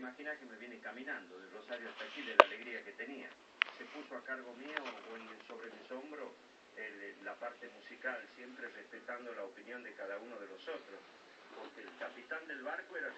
imaginar que me viene caminando de Rosario hasta aquí de la alegría que tenía. Se puso a cargo mío o en, sobre mis hombros la parte musical, siempre respetando la opinión de cada uno de los otros, porque el capitán del barco era